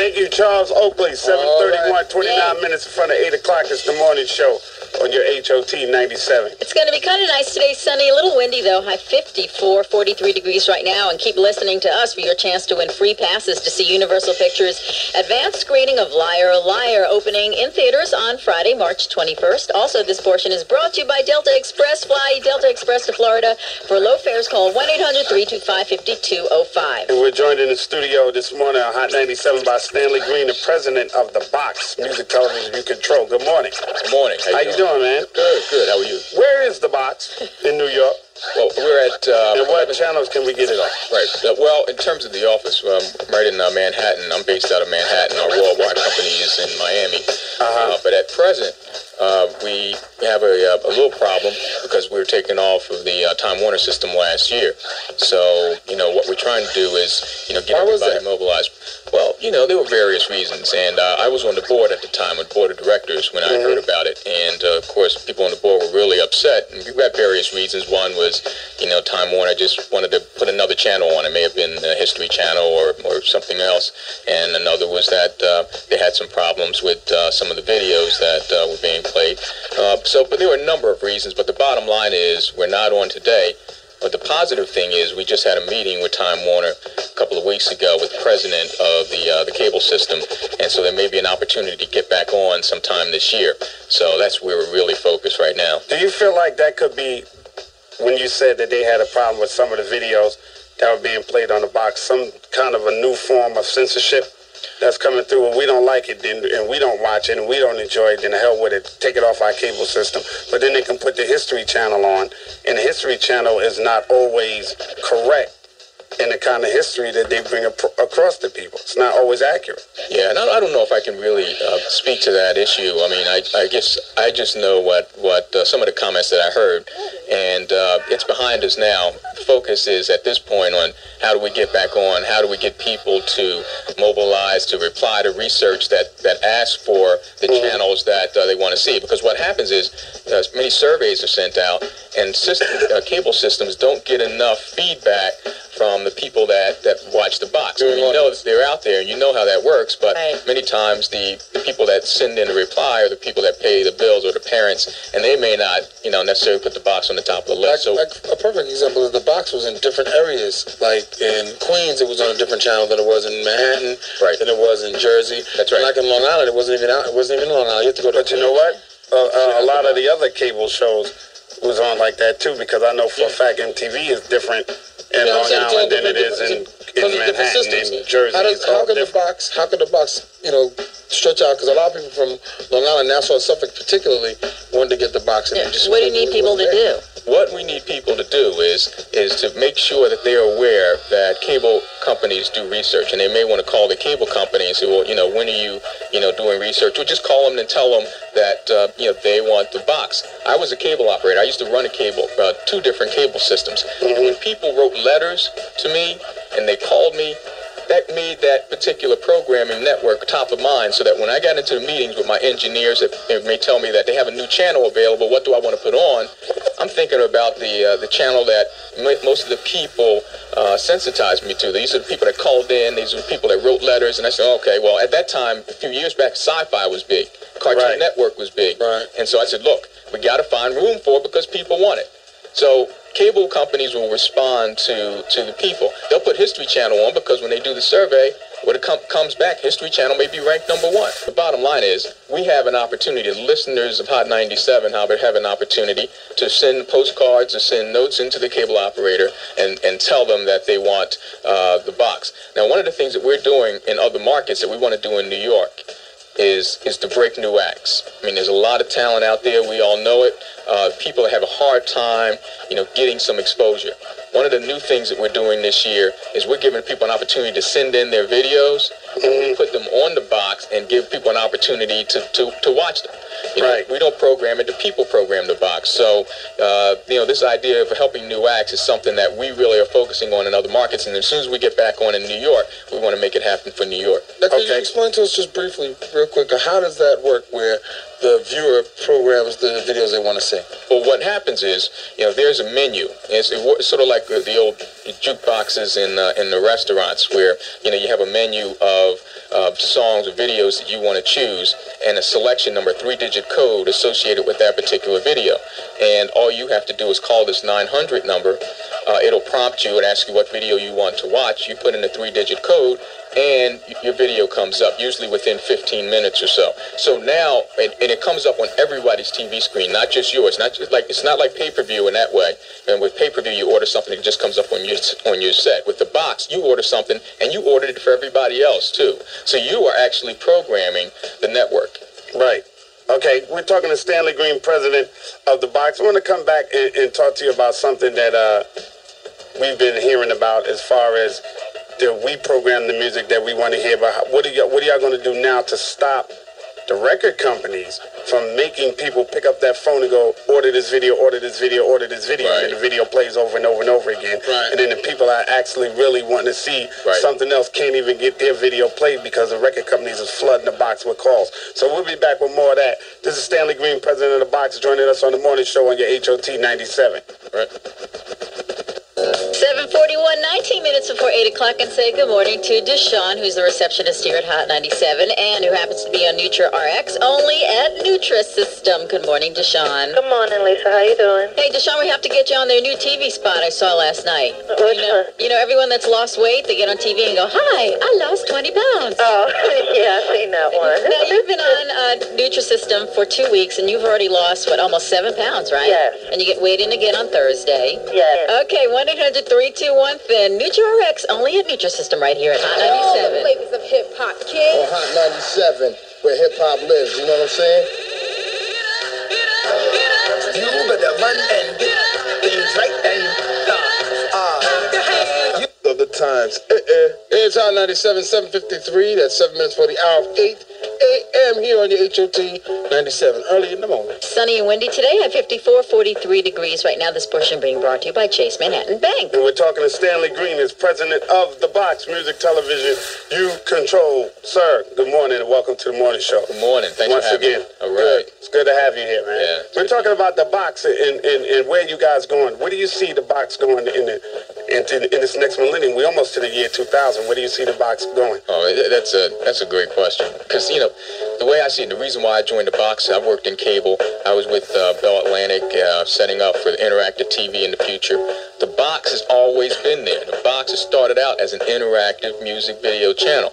Thank you, Charles Oakley. 731, right. 29 Yay. minutes in front of 8 o'clock. It's the morning show on your HOT 97. It's going to be kind of nice today, sunny, a little windy though. High 54, 43 degrees right now. And keep listening to us for your chance to win free passes to see Universal Pictures' advanced screening of Liar Liar opening in theaters on Friday, March 21st. Also, this portion is brought to you by Delta Express. Fly Delta Express to Florida. For low fares, call 1 800 325 5205. And we're joined in the studio this morning on Hot 97 by Stanley Greene, the president of The Box, music television you control. Good morning. Good morning. How you doing, man? Good, good. How are you? Where is The Box in New York? Well, we're at. Uh, And what channels can we get it on? Right. Uh, well, in terms of the office, um, right in uh, Manhattan. I'm based out of Manhattan. Our worldwide company is in Miami. Uh-huh. Uh, but at present, uh, we have a, uh, a little problem because we were taken off of the uh, Time Warner system last year. So, you know, what we're trying to do is, you know, get Why everybody mobilized. Well, you know, there were various reasons, and uh, I was on the board at the time, on the board of directors, when I heard about it, and uh, of course, people on the board were really upset. And we had various reasons. One was, you know, Time Warner I just wanted to put another channel on. It may have been a History Channel or, or something else, and another was that uh, they had some problems with uh, some of the videos that uh, were being played. Uh, so, but there were a number of reasons. But the bottom line is, we're not on today. But the positive thing is, we just had a meeting with Time Warner a couple of weeks ago with the president of the uh, the cable system, and so there may be an opportunity to get back on sometime this year. So that's where we're really focused right now. Do you feel like that could be, when you said that they had a problem with some of the videos that were being played on the box, some kind of a new form of censorship that's coming through and we don't like it then, and we don't watch it and we don't enjoy it, then the hell with it, take it off our cable system. But then they can put the History Channel on, and the History Channel is not always correct in the kind of history that they bring ap- across to people. It's not always accurate. Yeah, and I, I don't know if I can really uh, speak to that issue. I mean, I, I guess I just know what what uh, some of the comments that I heard, and uh, it's behind us now. The focus is at this point on how do we get back on? How do we get people to mobilize, to reply to research that that asks for the channels that uh, they want to see? Because what happens is uh, many surveys are sent out, and system, uh, cable systems don't get enough feedback from the people that, that watch the box. I mean, you know that they're out there, and you know how that works, but Right. many times the, the people that send in the reply are the people that pay the bills or the parents, and they may not, you know, necessarily put the box on the top of the Like, list. So, like a perfect example is the box was in different areas. Like in Queens, it was on a different channel than it was in Manhattan, Right. than it was in Jersey. That's right. Like in Long Island, it wasn't even out. It wasn't even Long Island. You have to go to. But you know what? Uh, uh, a lot of the other cable shows was on like that too, because I know for a fact MTV is different in Yeah, I'm Long saying Island than it is in, different- in because of different Manhattan, systems. in Jersey. How, does, how can the box? How can the box? You know, stretch out because a lot of people from Long Island, Nassau, and Suffolk, particularly, wanted to get the box. And Yeah. just What do you need people to there. do? What we need people to do is is to make sure that they're aware that cable companies do research, and they may want to call the cable company and say, well, you know, when are you, you know, doing research? Or just call them and tell them that uh, you know they want the box. I was a cable operator. I used to run a cable, uh, two different cable systems, and when people wrote letters to me and they called me. That made that particular programming network top of mind so that when I got into the meetings with my engineers that they may tell me that they have a new channel available, what do I want to put on? I'm thinking about the uh, the channel that m- most of the people uh, sensitized me to. These are the people that called in. These are the people that wrote letters. And I said, okay, well, at that time, a few years back, sci-fi was big. Cartoon Right. Network was big. Right. And so I said, look, we got to find room for it because people want it. So cable companies will respond to, to the people. They'll put History Channel on because when they do the survey, when it com- comes back, History Channel may be ranked number one. The bottom line is we have an opportunity, listeners of Hot 97 have, have an opportunity to send postcards or send notes into the cable operator and, and tell them that they want uh, the box. Now, one of the things that we're doing in other markets that we want to do in New York is is to break new acts. I mean, there's a lot of talent out there. We all know it. Uh, people have a hard time, you know, getting some exposure. One of the new things that we're doing this year is we're giving people an opportunity to send in their videos, and we put them on the box and give people an opportunity to to, to watch them. You know, Right. we don't program it; the people program the box. So, uh, you know, this idea of helping new acts is something that we really are focusing on in other markets. And as soon as we get back on in New York, we want to make it happen for New York. Now, can you Okay. explain to us just briefly, real quick, how does that work where the viewer programs the videos they want to see? Well, what happens is, you know, there's a menu. It's, it's sort of like the, the old jukeboxes in uh, in the restaurants, where you know you have a menu of uh, of songs or videos that you want to choose and a selection number, three digit code associated with that particular video. And all you have to do is call this 900 number. Uh, it'll prompt you and ask you what video you want to watch. You put in a three digit code and your video comes up, usually within 15 minutes or so. So now, and, and it comes up on everybody's TV screen, not just yours. Not just like it's not like pay per view in that way. And with pay per view, you order something, it just comes up on your on your set. With the box, you order something, and you ordered it for everybody else too. So you are actually programming the network. Right. Okay, we're talking to Stanley Greene, president of the box. I want to come back and, and talk to you about something that uh, we've been hearing about as far as that we program the music that we want to hear. But what are y'all, what are y'all going to do now to stop the record companies from making people pick up that phone and go order this video, order this video, order this video, Right. and the video plays over and over and over again. Right. And then the people are actually really wanting to see Right. something else can't even get their video played because the record companies is flooding the box with calls. So we'll be back with more of that. This is Stanley Greene, president of the box, joining us on the morning show on your HOT 97. Right. 741, 19 minutes before 8 o'clock, and say good morning to Deshaun, who's the receptionist here at Hot 97, and who happens to be on Nutra RX, only at Nutrisystem. Good morning, Deshaun. Good morning, Lisa. How are you doing? Hey, Deshaun, we have to get you on their new TV spot I saw last night. Which you know, one? you know, everyone that's lost weight, they get on TV and go, Hi, I lost 20 pounds. Oh, yeah, I've seen that one. Now, you've been on uh, Nutrisystem for two weeks, and you've already lost, what, almost seven pounds, right? Yes. And you get weighed in again on Thursday. Yes. Okay, 1 800 321 Fin. NutriRx, only at Nutrisystem right here at Hot All the 97. flavors of hip hop, On kids. Hot 97, where hip hop lives. You know what I'm saying? You better run and get things right and uh, uh, Of the times. Eh, eh. It's Hot 97, 753. That's 7 minutes for the hour of 8 a.m. here on the HOT 97. Early in the morning. Sunny and windy today at 54, 43 degrees right now. This portion being brought to you by Chase Manhattan Bank. And we're talking to Stanley Greene, as president of the box, music television you control. Sir, good morning and welcome to the morning show. Good morning. Thanks Once for having again, me. All good. It's good to have you here, man. Yeah. We're talking about the box and, and, and where you guys going. Where do you see the box going in the into in this next millennium? We're almost to the year 2000. Where do you see the box going? Oh, that's a that's a great question. Because you know, the way I see it, the reason why I joined the box, I worked in cable. I was with uh, Bell Atlantic, uh, setting up for interactive TV in the future. The box has always been there. The box has started out as an interactive music video channel,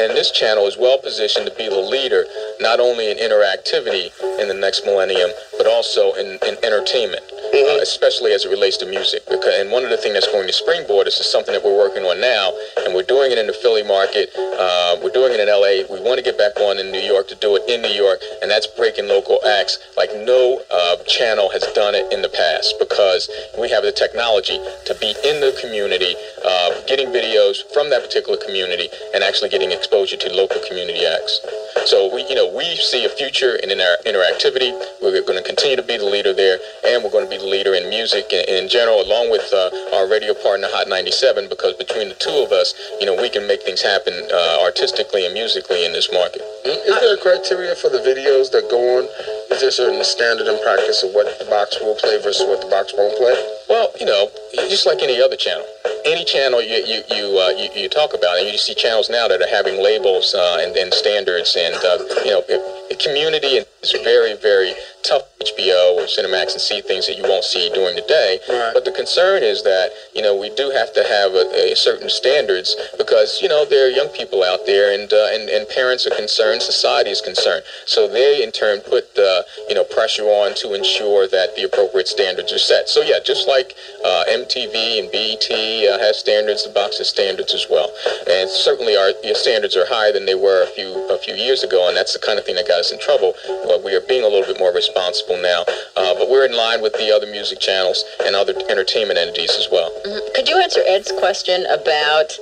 and this channel is well positioned to be the leader, not only in interactivity in the next millennium, but also in, in entertainment. Uh, especially as it relates to music, because and one of the things that's going to springboard us is something that we're working on now, and we're doing it in the Philly market. Uh, we're doing it in LA. We want to get back on in New York to do it in New York, and that's breaking local acts like no uh, channel has done it in the past because we have the technology to be in the community, uh, getting videos from that particular community, and actually getting exposure to local community acts. So we, you know, we see a future in inter- interactivity. We're going to continue to be the leader there, and we're going to be the leader in music in, in general, along with uh, our radio partner Hot 97. Because between the two of us, you know, we can make things happen uh, artistically and musically in this market. Is there a criteria for the videos that go on? Is there a certain standard and practice of what the box will play versus what the box won't play? Well, you know, just like any other channel, any channel you you you, uh, you, you talk about, and you see channels now that are having labels uh, and, and standards, and uh, you know, it, the community is very very tough. HBO or Cinemax and see things that you won't see during the day. Right. But the concern is that you know we do have to have a, a certain standards because you know there are young people out there, and uh, and and parents are concerned, society is concerned, so they in turn put the you know pressure on to ensure that the appropriate standards are set. So yeah, just like uh, MTV and BET uh, has standards, the box has standards as well, and certainly our your standards are higher than they were a few a few years ago, and that's the kind of thing that got us in trouble. Well, we are being a little bit more responsible now, uh, but we're in line with the other music channels and other entertainment entities as well. Could you answer Ed's question about,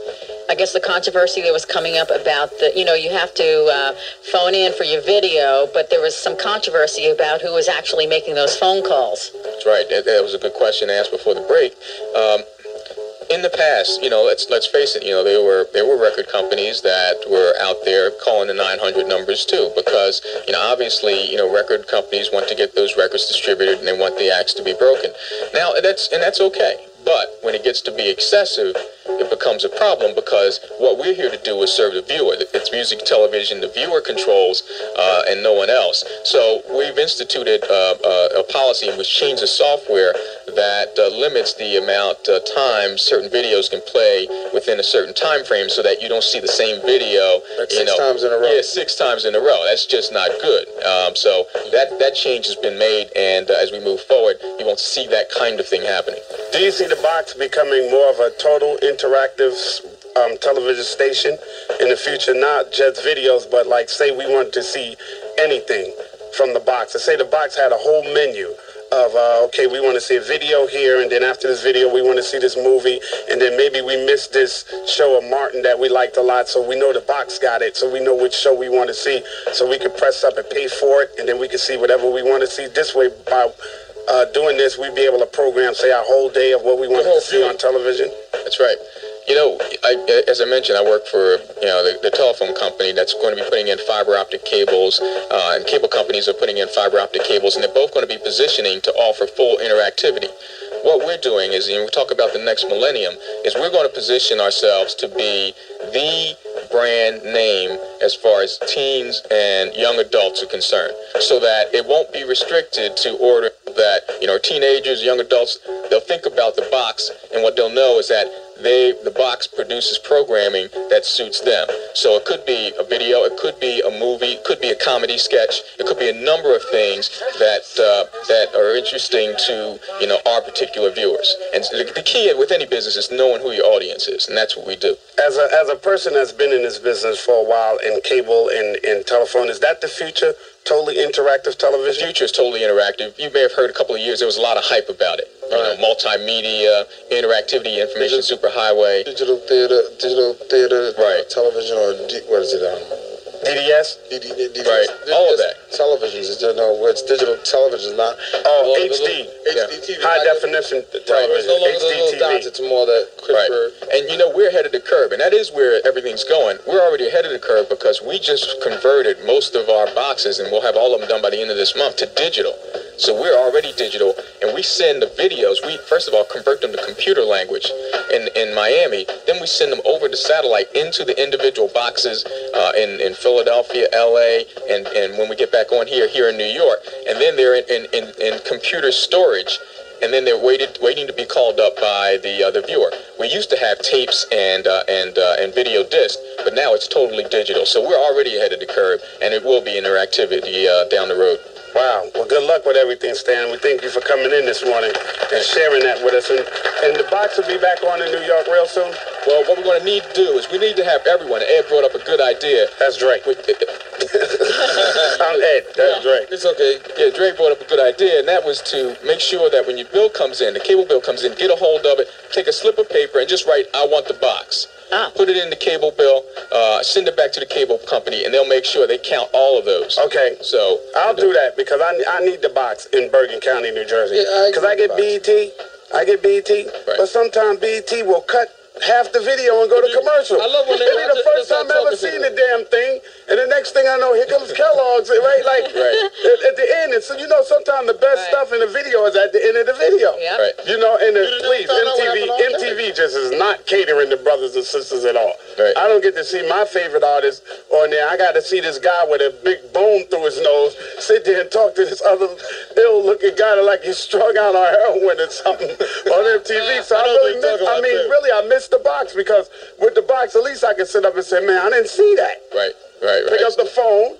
I guess, the controversy that was coming up about the, you know, you have to uh, phone in for your video, but there was some controversy about who was actually making those phone calls. That's right. That, that was a good question asked before the break. Um, in the past, you know, let's let's face it, you know, there were there were record companies that were out there calling the 900 numbers too, because you know, obviously, you know, record companies want to get those records distributed and they want the acts to be broken. Now, that's and that's okay, but when it gets to be excessive, it becomes a problem because what we're here to do is serve the viewer. It's music television, the viewer controls, uh, and no one else. So we've instituted uh, uh, a policy and we've changed the software that uh, limits the amount of time certain videos can play within a certain time frame so that you don't see the same video Like you six know, times in a row. Yeah, six times in a row. That's just not good. Um, so that that change has been made, and uh, as we move forward, you won't see that kind of thing happening. Do you see the box becoming more of a total interactive um, television station in the future? Not just videos, but like say we wanted to see anything from the box. Let's say the box had a whole menu of uh, okay, we want to see a video here, and then after this video, we want to see this movie, and then maybe we missed this show of Martin that we liked a lot, so we know the box got it, so we know which show we want to see, so we can press up and pay for it, and then we can see whatever we want to see. This way, by uh, doing this, we'd be able to program, say, our whole day of what we wanted whole to see on television. That's right. You know, I, as I mentioned, I work for you know the, the telephone company that's going to be putting in fiber optic cables, uh, and cable companies are putting in fiber optic cables, and they're both going to be positioning to offer full interactivity. What we're doing is, and we talk about the next millennium, is we're going to position ourselves to be the brand name as far as teens and young adults are concerned, so that it won't be restricted to order that you know teenagers, young adults, they'll think about the box, and what they'll know is that they the box produces programming that suits them. So it could be a video, it could be a movie, it could be a comedy sketch, it could be a number of things that uh, that are interesting to you know our particular viewers. And the, key with any business is knowing who your audience is, and that's what we do. As a, as a person that's been in this business for a while in cable and, in telephone, is that the future? Totally interactive The television? future is totally interactive. You may have heard a couple of years there was a lot of hype about it. You know, multimedia, interactivity, information superhighway. Digital theater, digital theater, Right. television, or what is it? Um, DDS? D, D, D, D, Right. All of that. Televisions. It's just, no, it's digital television, not. Oh, HD. HD TV. High definition Right. It's television. no longer the little HD. TV. It's more that Right. And you know, we're ahead of the curve, and that is where everything's going. We're already ahead of the curve because we just converted most of our boxes, and we'll have all of them done by the end of this month, to digital. So we're already digital, and we send the videos. We first of all convert them to computer language in, in Miami. Then we send them over the satellite into the individual boxes uh, in in Philadelphia, L.A., and and when we get back on here here in New York, and then they're in in, in, in computer storage and then they're waited, waiting to be called up by the uh, the viewer. We used to have tapes and uh, and uh, and video discs, but now it's totally digital. So we're already ahead of the curve, and it will be interactivity uh, down the road. Wow. Well, good luck with everything, Stan. We thank you for coming in this morning and sharing that with us. And, and the box will be back on in New York real soon. Well, what we're going to need to do is we need to have everyone. Ed brought up a good idea. That's Drake. With- I'm Ed. That's Drake. It's okay. Yeah, Dre brought up a good idea, and that was to make sure that when your bill comes in, the cable bill comes in, get a hold of it, take a slip of paper, and just write, "I want the box." Ah. Put it in the cable bill, uh, send it back to the cable company, and they'll make sure they count all of those. Okay. So I'll do that because I, I need the box in Bergen County, New Jersey. Yeah, I Because I, get get the BET. I get BET. Right. But sometimes BET will cut half the video and go to commercial. I love when they- It'll be the first time I've ever seen the damn thing. And the next thing I know, here comes Kellogg's, eh, right? Like Right. At, at the end. And so, you know, sometimes the best Right. stuff in the video is at the end of the video. Yep. Right. You know, and the, please, find out what MTV, MTV just is not catering to brothers and sisters at all. Right. I don't get to see my favorite artist on there. I got to see this guy with a big bone through his nose sit there and talk to this other ill-looking guy that like he's strung out on heroin or something on MTV. So I, I know really miss, I mean, too. really, I missed the box because with the box, at least I can sit up and say, man, I didn't see that. Right, right, Pick up the phone.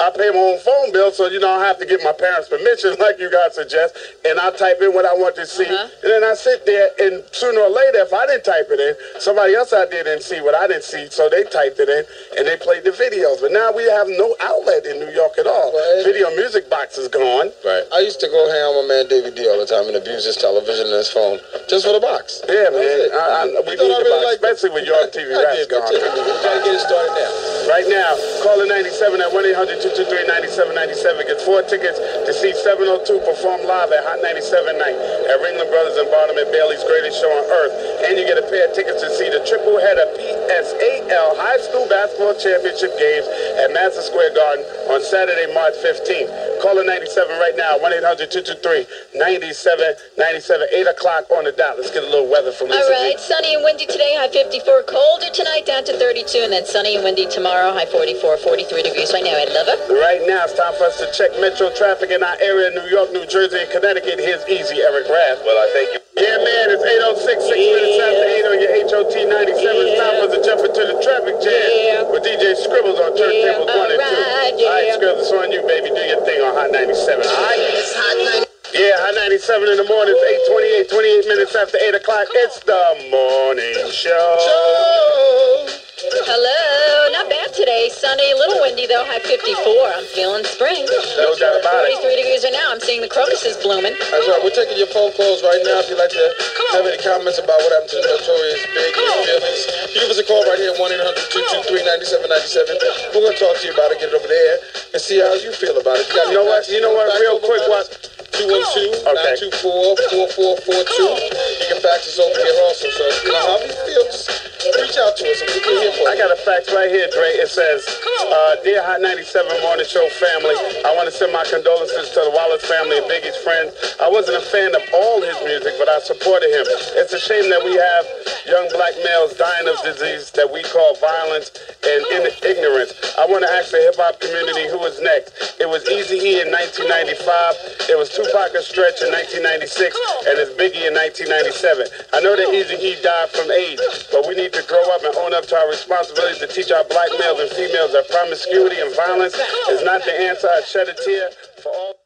I pay my own phone bill, so you know I have to get my parents' permission, like you guys suggest, and I type in what I want to see, Uh-huh. and then I sit there, and sooner or later, if I didn't type it in, somebody else out there didn't see what I didn't see, so they typed it in, and they played the videos. But now we have no outlet in New York at all. Right. Video music box is gone. Right. I used to go hang out with my man David D all the time and abuse his television and his phone just for the box. Yeah, That man. it. I, I, we You need thought I the really box, liked it? especially with your TV I Raps did, gone. gotta get it started now. Right now, call the 97 at 1-800-223-9797. Gets four tickets to see 702 perform live at Hot 97 night at Ringling Brothers and Barnum and Bailey's greatest show on earth. And you get a pair of tickets to see the triple header PSAL High School Basketball Championship games at Madison Square Garden on Saturday, March 15th. Call in 97 right now. 1 800 223 97 97. 8 o'clock on the dot. Let's get a little weather from All Lisa right, G. sunny and windy today, high 54. Colder tonight, down to 32, and then sunny and windy tomorrow, high 44, 43 degrees right now. Ed Lover. Right now, it's time for us to check metro traffic in our area, New York, New Jersey, and Connecticut. Here's Easy Eric Rath. Well, I thank you. Yeah, man, it's 806, 6 minutes after 8 on your HOT 97. It's time for us to jump into the traffic jam Yeah. with DJ Scribbles on turntables 1 and 2. Alright, All right. Scribbles, it's on you, baby. Do your thing on Hot 97. All right? It's hot 90. Yeah, Hot 97 in the morning. It's 828, 28 minutes after 8 o'clock. It's the morning show. Hello. Not bad today. Sunny, a little windy though, high 54. I'm feeling spring. No doubt about it. 43 degrees right now. I'm seeing the crocuses blooming. That's right. We're taking your phone calls right now. If you'd like to have any comments about what happened to the notorious Big feelings, you give us a call right here, 1 800 223 9797. We're going to talk to you about it, get it over there, and see how you feel about it. If You know what? You know what? Real quick, what? 212 Okay. 924 4442. You can fax us over here also. So, you know, how you feel, just reach out to us and we can hear from I got a fax right here, Dre. It says, uh, Dear Hot 97 Morning Show family, I want to send my condolences to the Wallace family and Biggie's friends. I wasn't a fan of all his music, but I supported him. It's a shame that we have young black males dying of disease that we call violence and in- ignorance. I want to ask the hip hop community who is next. It was Easy E in 1995. It was Tupac and Stretch in 1996, and it's Biggie in 1997. I know that Easy E died from AIDS, but we need to grow up and own up to our responsibility to teach our black males and females that promiscuity and violence is not the answer. I shed a tear for all.